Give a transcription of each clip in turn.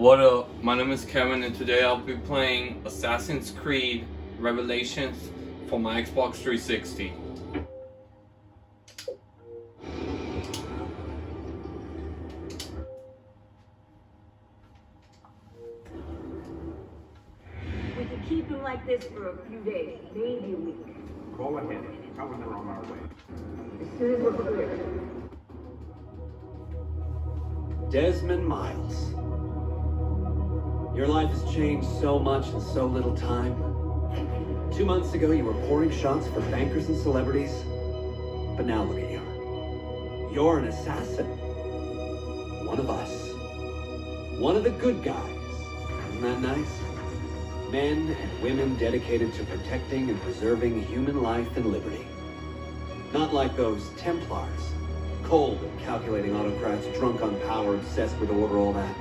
What up? My name is Kevin and today I'll be playing Assassin's Creed Revelations for my Xbox 360. We could keep him like this for a few days, maybe a week. Go ahead. Tell them we're on our way. As soon as we're clear. Desmond Miles. Your life has changed so much in so little time. Two months ago, you were pouring shots for bankers and celebrities. But now look at you. You're an assassin. One of us. One of the good guys. Isn't that nice? Men and women dedicated to protecting and preserving human life and liberty. Not like those Templars. Cold and calculating autocrats, drunk on power, obsessed with order, all that.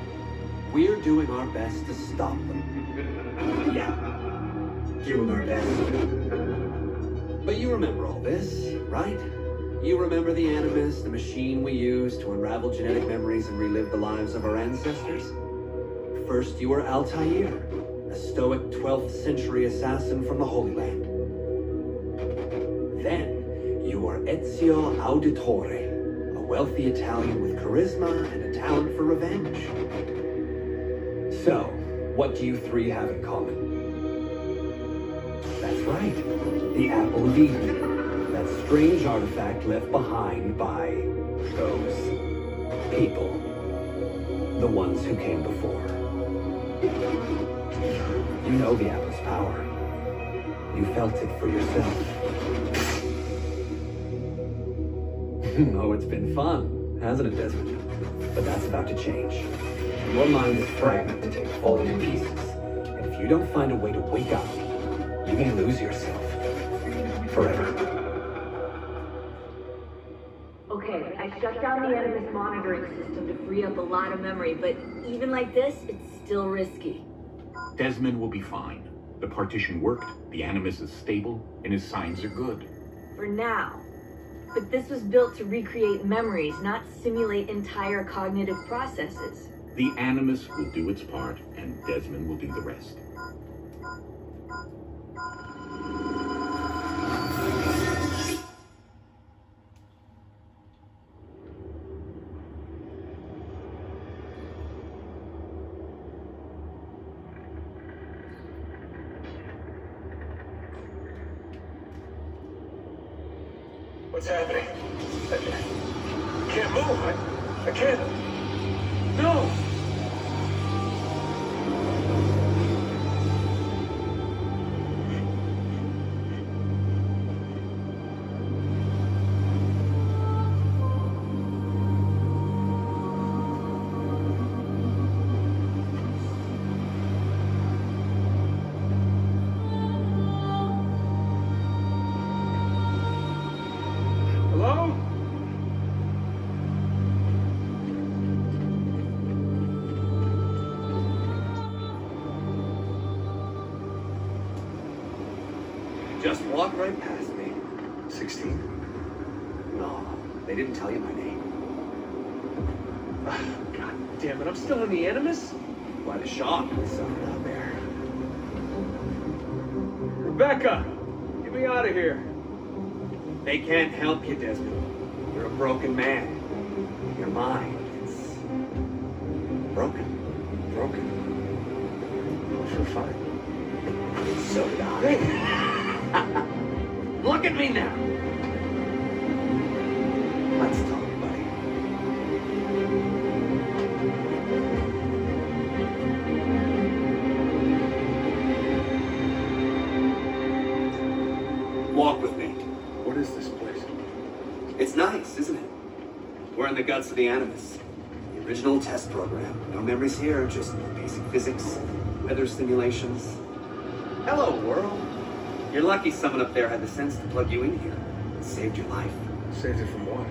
We're doing our best to stop them. Yeah. Doing our best. But you remember all this, right? You remember the Animus, the machine we used to unravel genetic memories and relive the lives of our ancestors? First, you were Altair, a stoic 12th century assassin from the Holy Land. Then, you were Ezio Auditore, a wealthy Italian with charisma and a talent for revenge. So, what do you three have in common? That's right, the Apple of Eden, that strange artifact left behind by those people, the ones who came before. You know the apple's power. You felt it for yourself. oh, it's been fun, hasn't it, Desmond? But that's about to change. Your mind is fragmented, falling to pieces. And if you don't find a way to wake up, you may lose yourself. Forever. Okay, I shut down the Animus monitoring system to free up a lot of memory, but even like this, it's still risky. Desmond will be fine. The partition worked, the Animus is stable, and his signs are good. For now. But this was built to recreate memories, not simulate entire cognitive processes. The Animus will do its part, and Desmond will do the rest. Get me out of here. They can't help you, Desmond. You're a broken man. Your mind, it's broken. Broken. Feel fine. So did I. Look at me now. Let's talk, guts of the Animus. The original test program. No memories here, just basic physics, weather simulations. Hello, world. You're lucky someone up there had the sense to plug you in here. It saved your life. Saved it from what?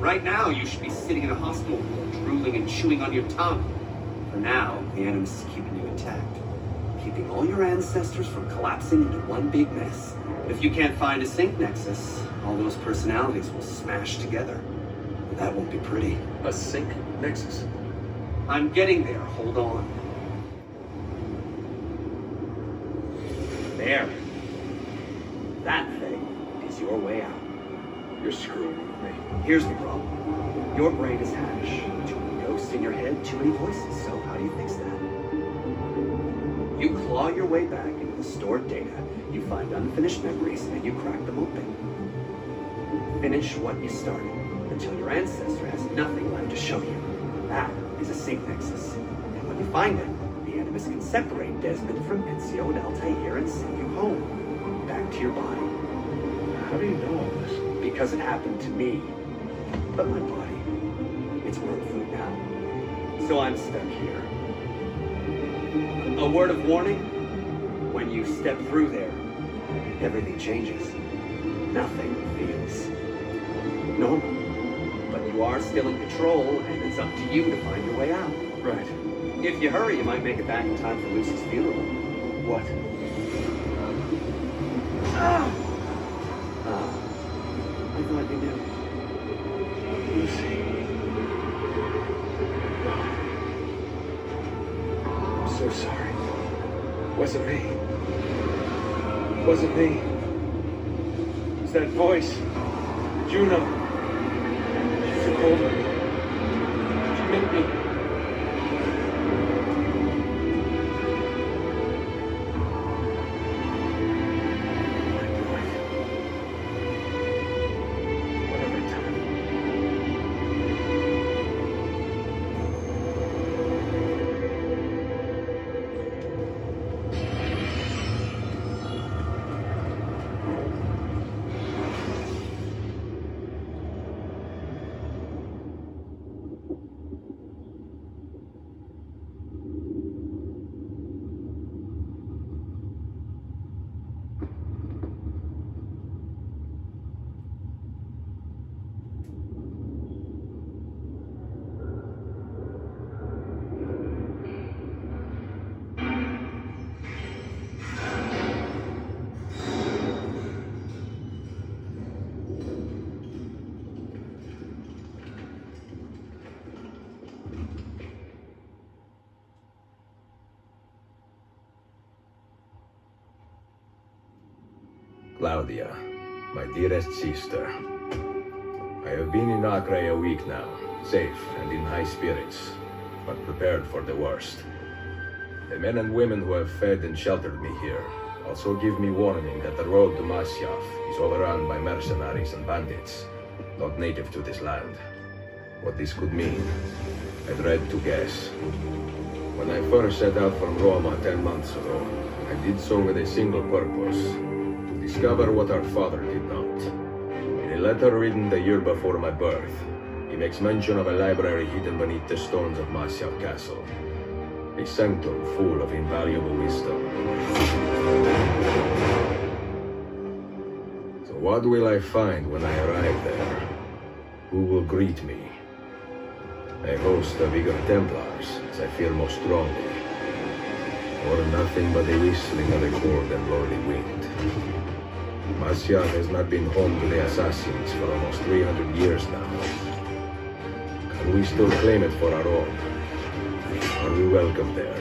Right now, you should be sitting in a hospital ward, drooling and chewing on your tongue. For now, the Animus is keeping you intact. Keeping all your ancestors from collapsing into one big mess. If you can't find a sync nexus, all those personalities will smash together. That won't be pretty. A sync nexus. I'm getting there. Hold on. There. That thing is your way out. You're screwing with me. Here's the problem. Your brain is hash. Too many ghosts in your head, too many voices. So how do you fix that? You claw your way back into the stored data, you find unfinished memories, and you crack them open. Finish what you started, until your ancestor has nothing left to show you. That is a sync nexus. And when you find it, the Animus can separate Desmond from Ezio and Altair and send you home. Back to your body. How do you know all this? Because it happened to me. But my body, it's worm food now. So I'm stuck here. A word of warning? When you step through there, everything changes. Nothing feels normal. Are still in control, and it's up to you to find your way out. Right. If you hurry, you might make it back in time for Lucy's funeral. What? Ah! Ah. I thought you knew. Lucy. I'm so sorry. Wasn't me. Wasn't me. It was that voice. Juno. She Claudia, my dearest sister. I have been in Acre a week now, safe and in high spirits, but prepared for the worst. The men and women who have fed and sheltered me here also give me warning that the road to Masyaf is overrun by mercenaries and bandits, not native to this land. What this could mean, I dread to guess. When I first set out from Roma ten months ago, I did so with a single purpose, discover what our father did not. In a letter written the year before my birth, he makes mention of a library hidden beneath the stones of Masyaf Castle. A sanctum full of invaluable wisdom. So what will I find when I arrive there? Who will greet me? A host of eager Templars, as I fear most strongly. Or nothing but the whistling of a cold and lonely wind. Masyaf has not been home to the assassins for almost 300 years now. Can we still claim it for our own? Are we welcome there?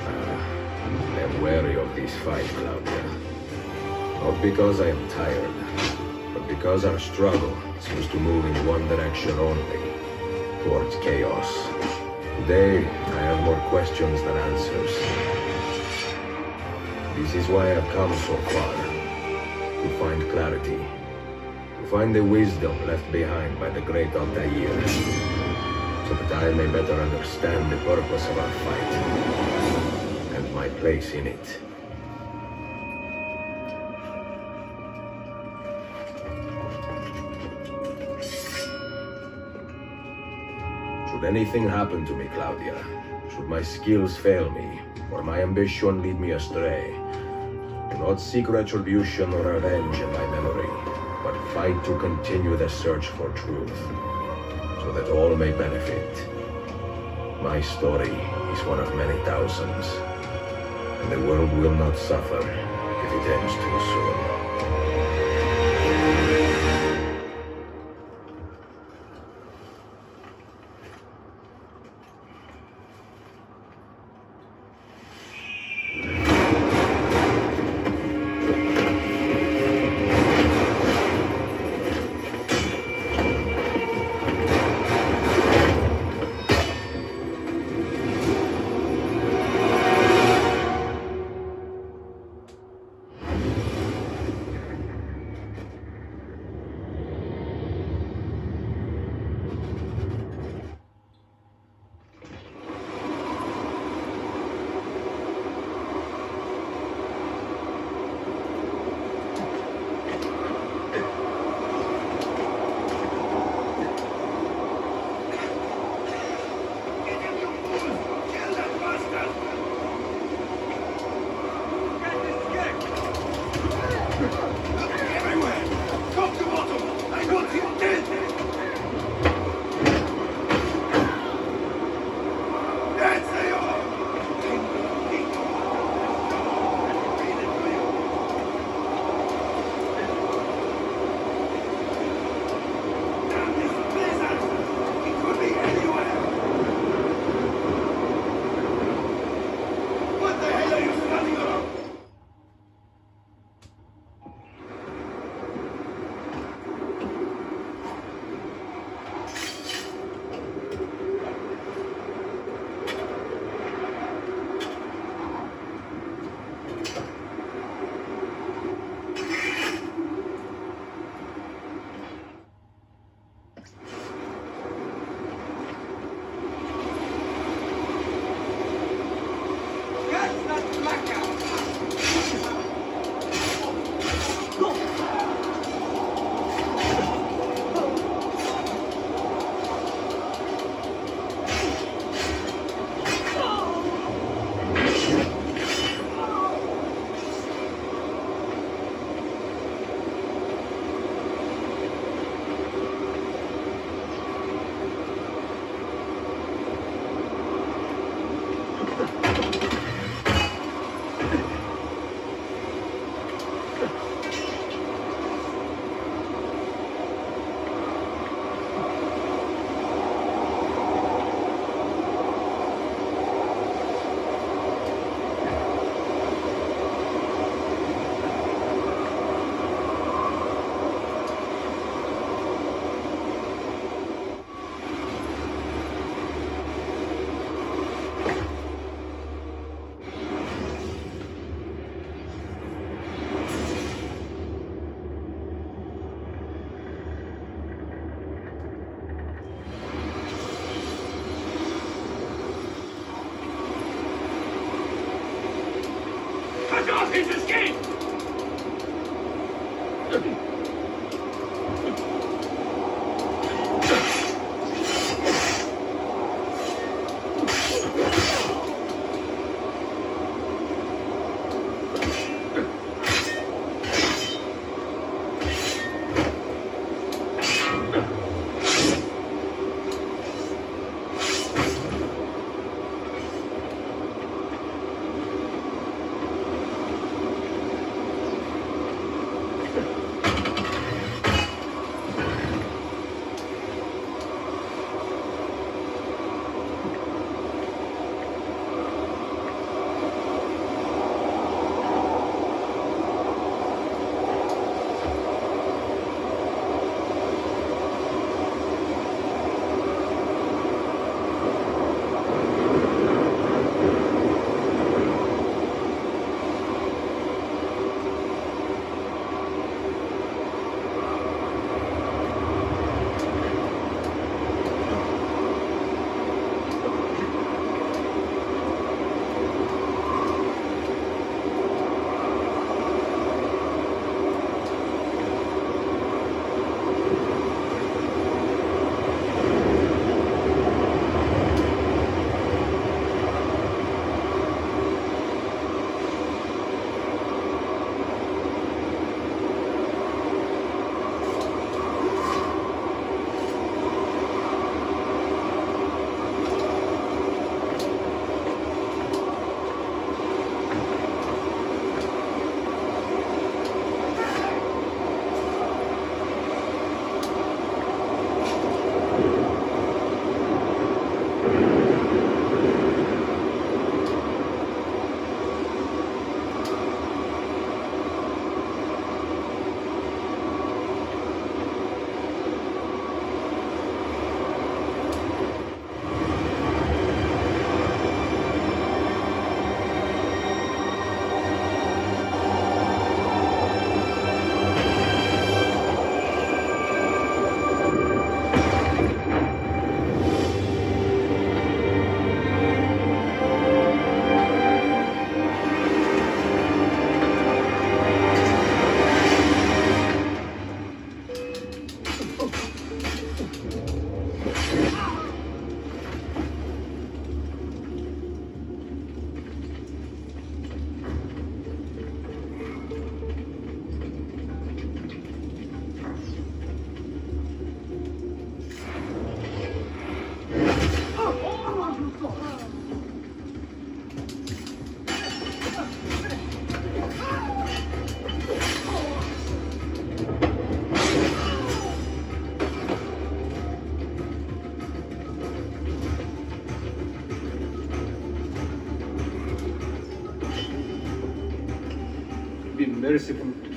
Ah, I am wary of this fight, Claudia. Not because I am tired, but because our struggle seems to move in one direction only, towards chaos. Today, I have more questions than answers. This is why I've come so far, to find clarity, to find the wisdom left behind by the great Altair, so that I may better understand the purpose of our fight, and my place in it. Should anything happen to me, Claudia, should my skills fail me, or my ambition lead me astray, not seek retribution or revenge in my memory, but fight to continue the search for truth, so that all may benefit. My story is one of many thousands, and the world will not suffer if it ends too soon.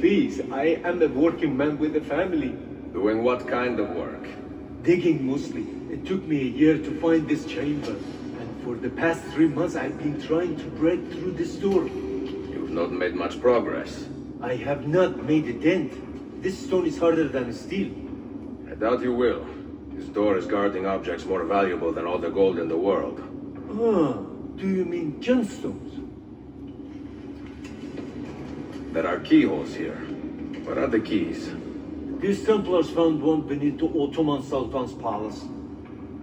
Please. I am a working man with a family. Doing what kind of work? Digging mostly. It took me a year to find this chamber. And for the past three months, I've been trying to break through this door. You've not made much progress. I have not made a dent. This stone is harder than steel. I doubt you will. This door is guarding objects more valuable than all the gold in the world. Ah, do you mean gemstones? There are keyholes here. What are the keys? These Templars found one beneath the Ottoman Sultan's palace.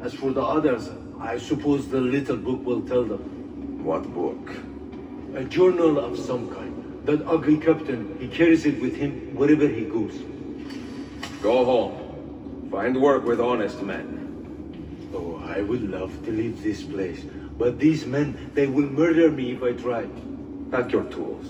As for the others, I suppose the little book will tell them. What book? A journal of some kind. That ugly captain, he carries it with him wherever he goes. Go home. Find work with honest men. Oh, I would love to leave this place. But these men, they will murder me if I try. Pack your tools.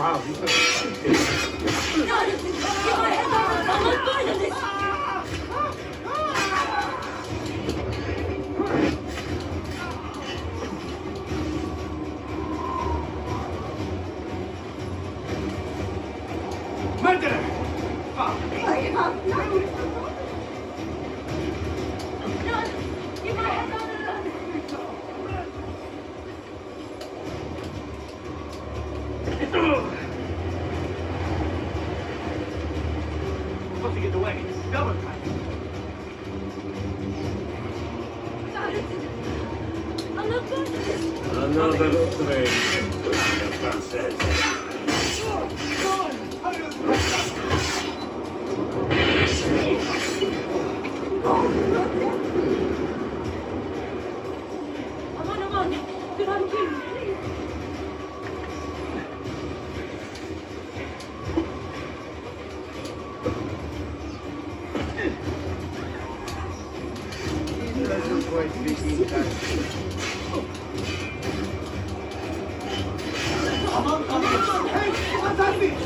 Wow,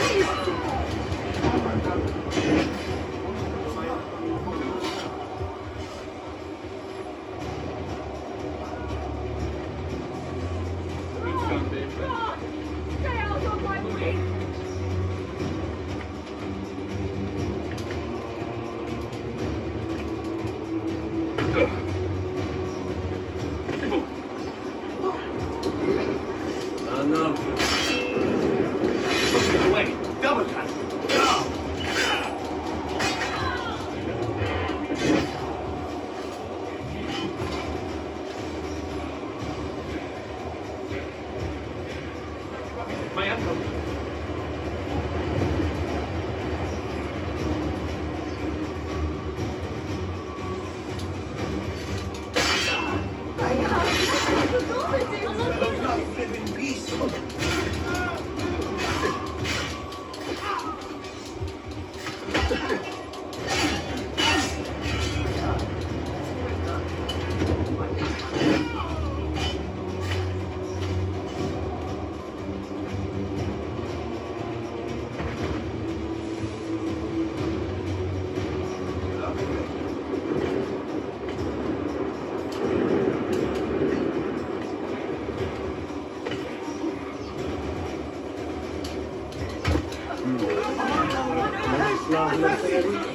Please. Gracias.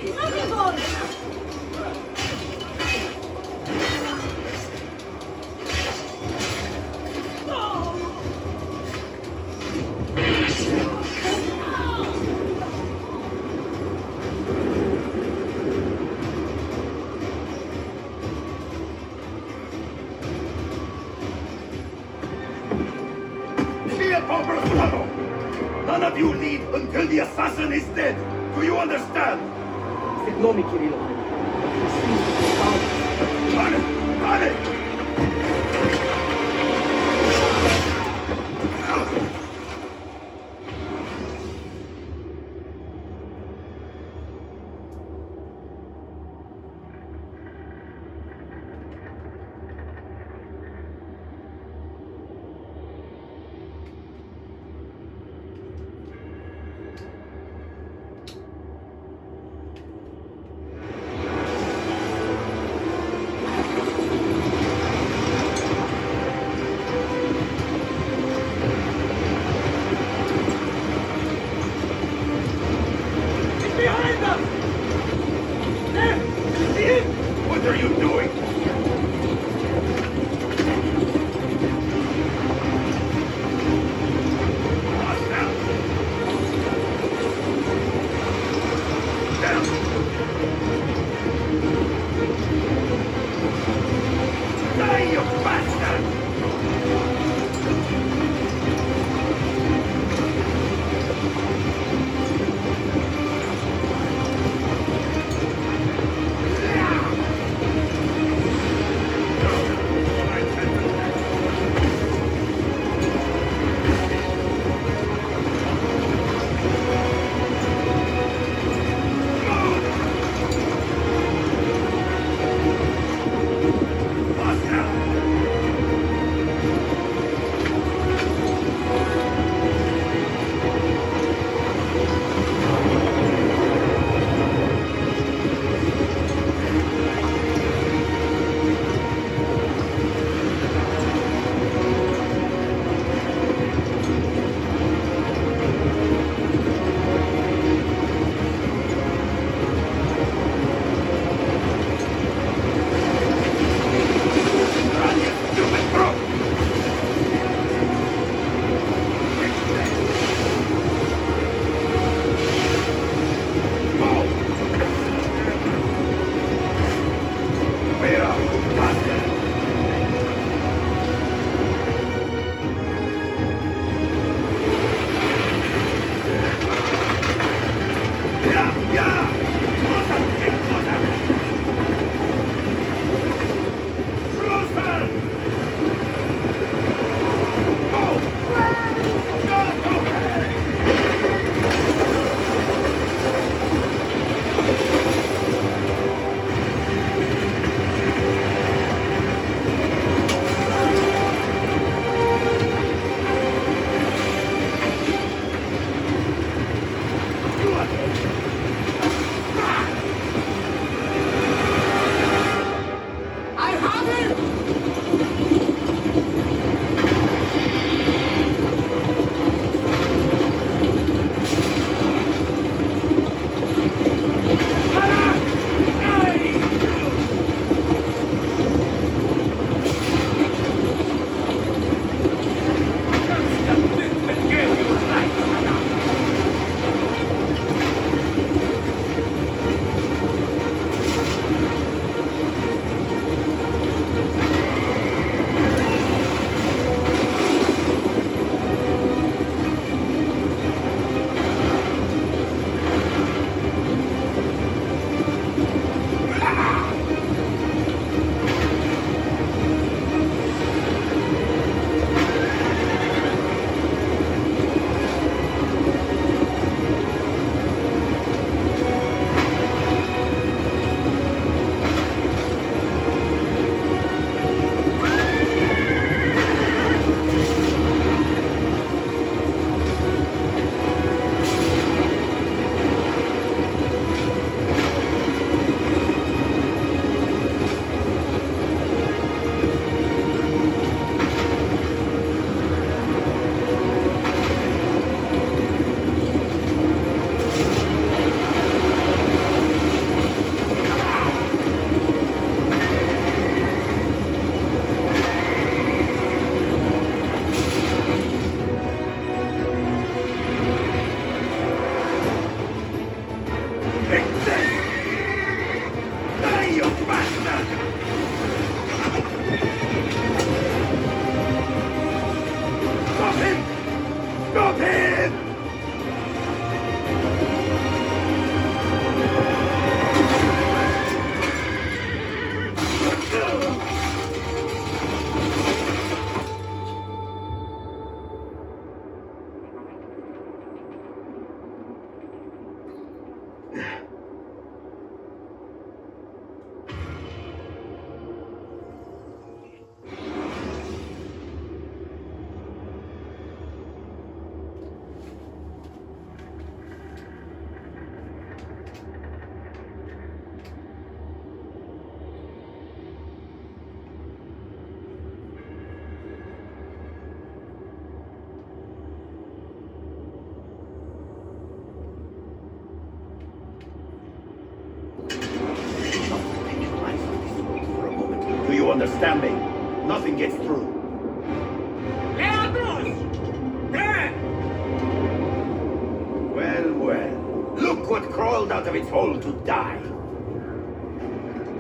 What crawled out of its hole to die.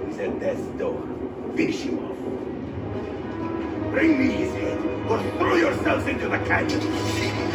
He's at death's door. Finish him off. Bring me his head, or throw yourselves into the canyon.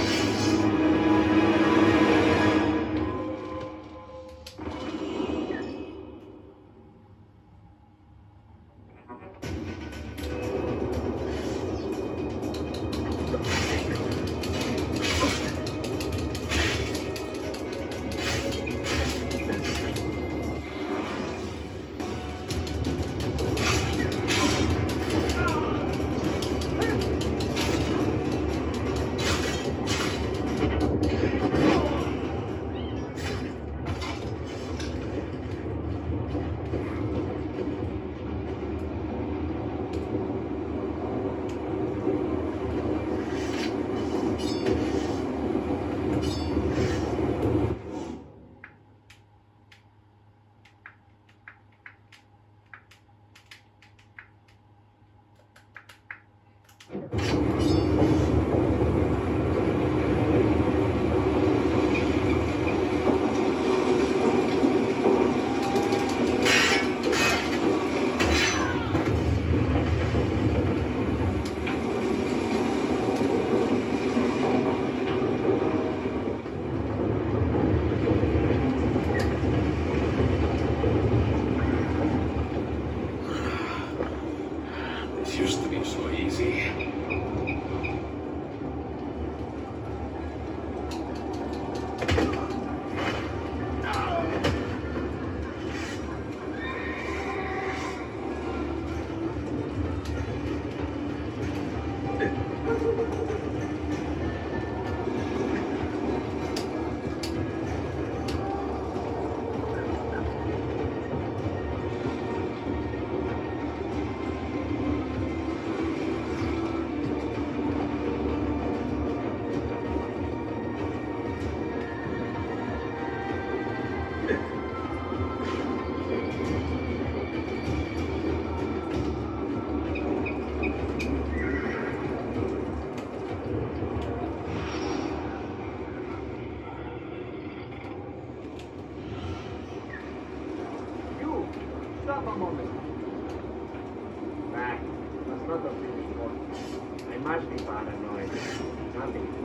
Olhe para nós, tá amigos.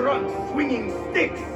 drunk swinging sticks.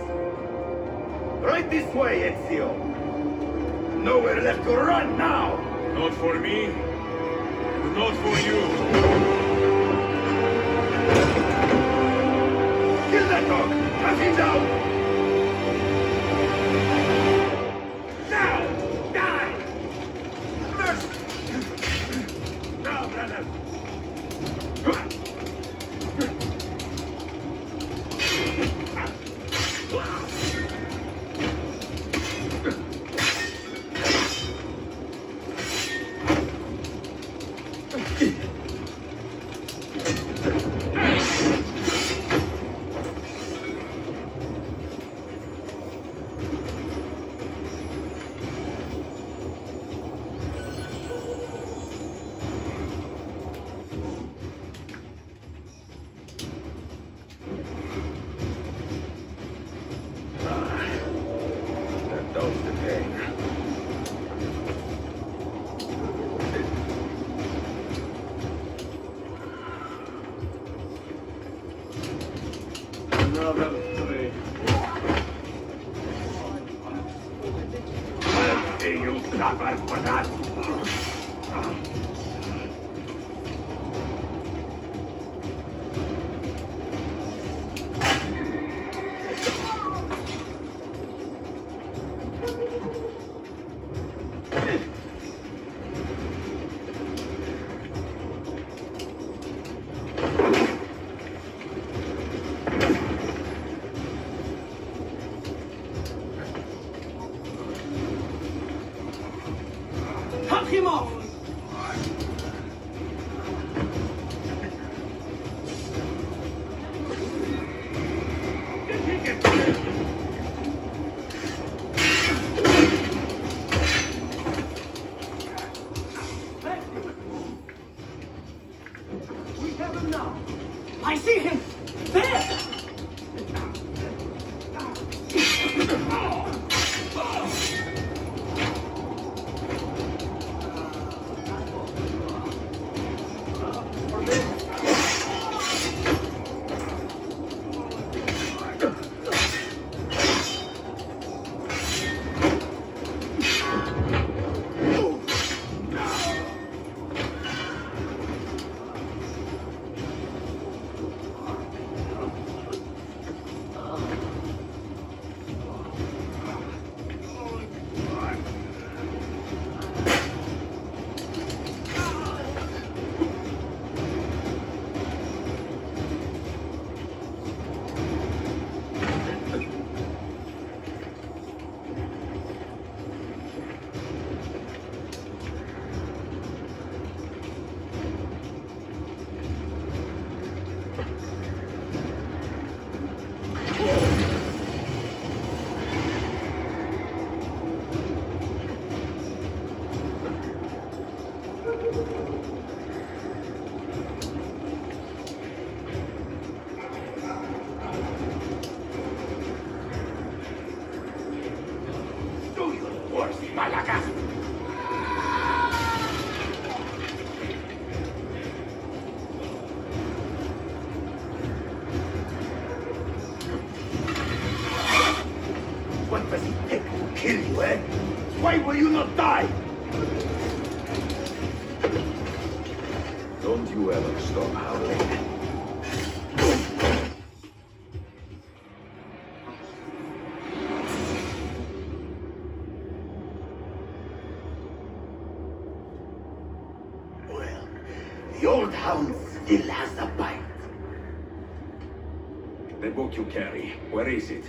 Where is it?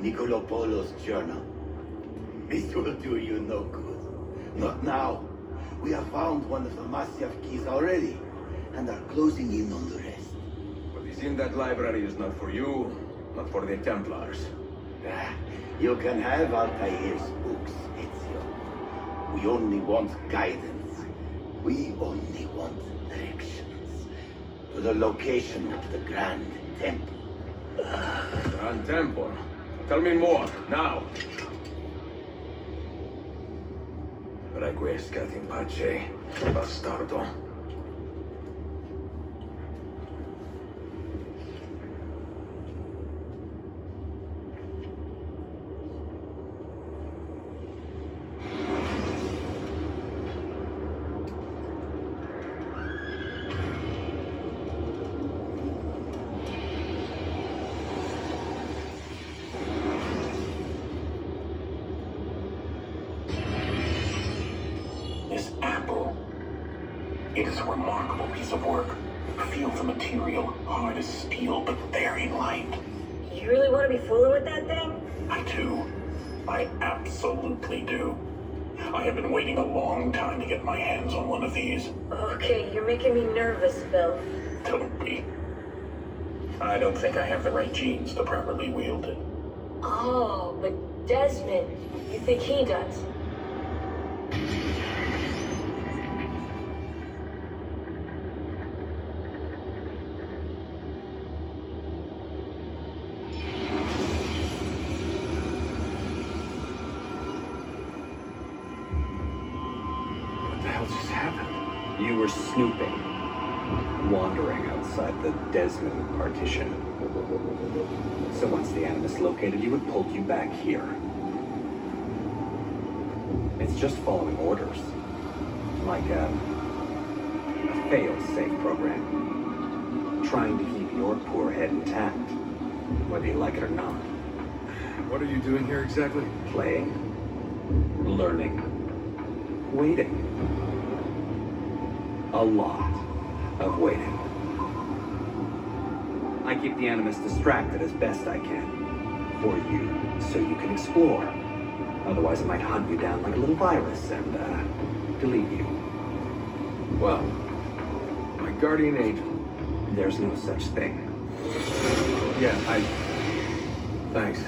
Niccolo Polo's journal. This will do you no good. Not now. We have found one of the Masyaf keys already, and are closing in on the rest. What is in that library is not for you, not for the Templars. Ah, You can have Altair's books, Ezio. We only want guidance. We only want. To the location of the Grand Temple. Grand Temple. Tell me more, now. Requiescat in pace, bastardo. this apple. It is a remarkable piece of work. Feel the material, hard as steel, but very light. You really want to be fooling with that thing? I do. I absolutely do. I have been waiting a long time to get my hands on one of these. Okay, you're making me nervous, Bill. Don't be. I don't think I have the right genes to properly wield it. Oh, but Desmond, you think he does? What the hell just were snooping, wandering outside the Desmond partition. So once the Animus located you, it pulled you back here. It's just following orders. Like a, a fail-safe program. Trying to keep your poor head intact, whether you like it or not. What are you doing here exactly? Playing, learning, waiting. A lot of waiting. I keep the Animus distracted as best I can. For you, so you can explore. Otherwise, it might hunt you down like a little virus and, uh, delete you. Well, my guardian angel. There's no such thing. Yeah, I. Thanks.